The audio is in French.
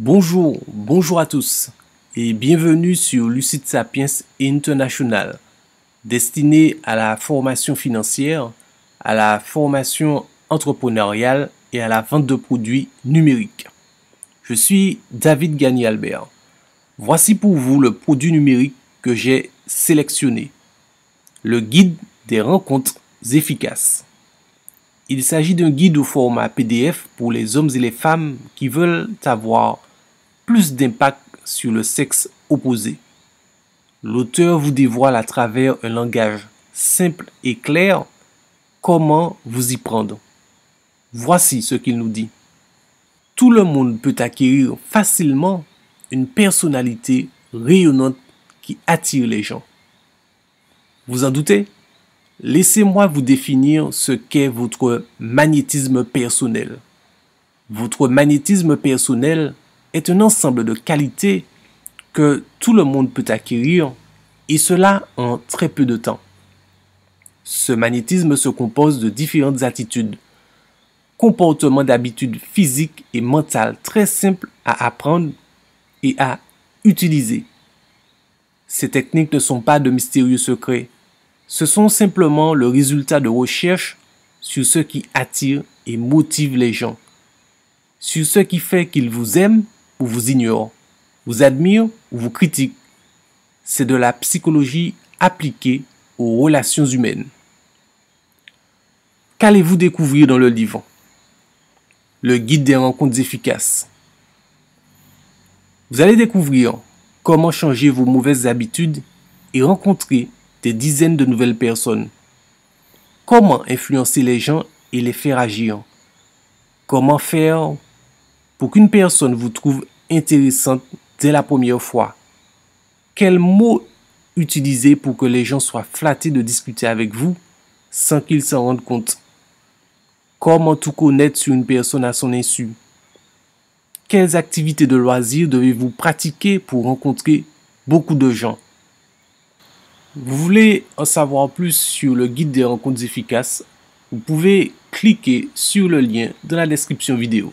Bonjour, bonjour à tous et bienvenue sur Lucid Sapiens International, destiné à la formation financière, à la formation entrepreneuriale et à la vente de produits numériques. Je suis David Gagné-Albert. Voici pour vous le produit numérique que j'ai sélectionné, le guide des rencontres efficaces. Il s'agit d'un guide au format PDF pour les hommes et les femmes qui veulent avoir plus d'impact sur le sexe opposé. L'auteur vous dévoile à travers un langage simple et clair comment vous y prendre. Voici ce qu'il nous dit. Tout le monde peut acquérir facilement une personnalité rayonnante qui attire les gens. Vous en doutez? Laissez-moi vous définir ce qu'est votre magnétisme personnel. Votre magnétisme personnel est un ensemble de qualités que tout le monde peut acquérir et cela en très peu de temps. Ce magnétisme se compose de différentes attitudes, comportements d'habitudes physiques et mentales très simples à apprendre et à utiliser. Ces techniques ne sont pas de mystérieux secrets. Ce sont simplement le résultat de recherches sur ce qui attire et motive les gens, sur ce qui fait qu'ils vous aiment ou vous ignorent, vous admirent ou vous critiquent. C'est de la psychologie appliquée aux relations humaines. Qu'allez-vous découvrir dans le livre? Le guide des rencontres efficaces. Vous allez découvrir comment changer vos mauvaises habitudes et rencontrer des dizaines de nouvelles personnes. Comment influencer les gens et les faire agir? Comment faire pour qu'une personne vous trouve intéressante dès la première fois? Quels mots utiliser pour que les gens soient flattés de discuter avec vous sans qu'ils s'en rendent compte? Comment tout connaître sur une personne à son insu? Quelles activités de loisirs devez-vous pratiquer pour rencontrer beaucoup de gens? Vous voulez en savoir plus sur le guide des rencontres efficaces Vous pouvez cliquer sur le lien dans la description vidéo.